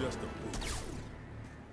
just a